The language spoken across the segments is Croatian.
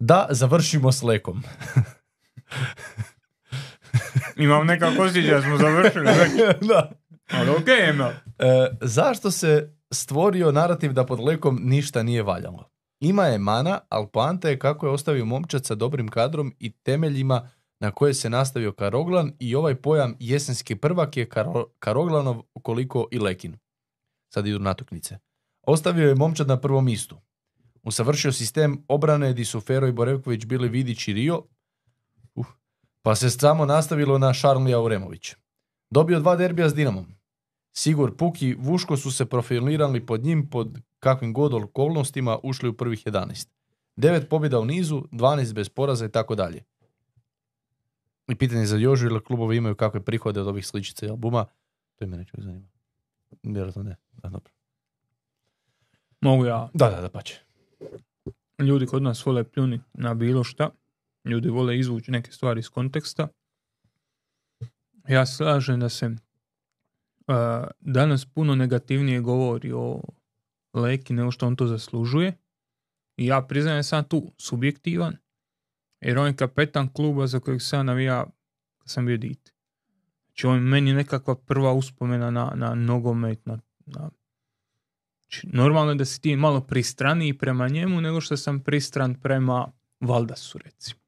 Da, završimo s lekom. Imam nekako osjećaj da smo završili da. Ali okej, Emil. E, zašto se stvorio narativ da pod lekom ništa nije valjalo? Ima je mana, ali poanta je kako je ostavio momčad sa dobrim kadrom i temeljima na koje se nastavio Karoglan i ovaj pojam jesenski prvak je Karo- Karoglanov koliko i Lekin. Sad idu natuknice. Ostavio je momčad na prvom mistu. Usavršio sistem obrane di su Fero i Borevković bili Vidić i Rio, uh, pa se samo nastavilo na Šarlija Uremović. Dobio dva derbija s Dinamom. Sigur Puk i Vuško su se profilirali pod njim pod kakvim god okolnostima ušli u prvih 11. Devet pobjeda u nizu, 12 bez poraza i tako dalje. I pitanje za Jožu ili klubovi imaju kakve prihode od ovih sličica i albuma, to mene čovjek zanima. Vjerojatno ne. Da, dobro. Mogu ja. Da, da, da, pače. Ljudi kod nas vole pljunit na bilo šta. Ljudi vole izvući neke stvari iz konteksta. Ja slažem da se uh, danas puno negativnije govori o Leki nego što on to zaslužuje. I ja priznajem sam tu subjektivan. Jer on je kapetan kluba za kojeg sam navija kad sam bio dite. Znači on meni nekakva prva uspomena na, na nogomet, na, na normalno je da si ti malo pristraniji prema njemu nego što sam pristran prema Valdasu, recimo.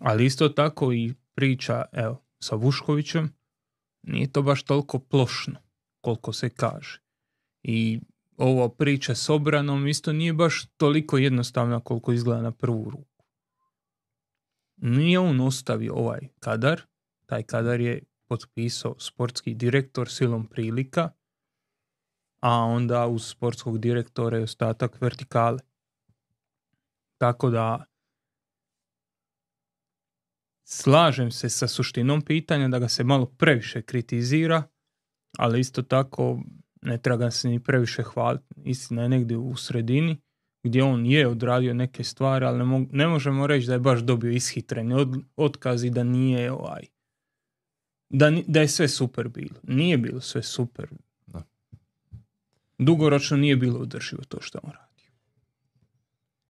Ali isto tako i priča, evo, sa Vuškovićem, nije to baš toliko plošno, koliko se kaže. I ova priča s obranom isto nije baš toliko jednostavna koliko izgleda na prvu ruku. Nije on ostavio ovaj kadar, taj kadar je potpisao sportski direktor silom prilika, a onda uz sportskog direktora je ostatak vertikale. Tako da slažem se sa suštinom pitanja da ga se malo previše kritizira, ali isto tako ne treba se ni previše hvaliti. Istina je negdje u sredini gdje on je odradio neke stvari, ali ne, mo- ne možemo reći da je baš dobio ishitreni od, otkaz i da nije ovaj da, da je sve super bilo. Nije bilo sve super. Dugoročno nije bilo održivo to što on radi.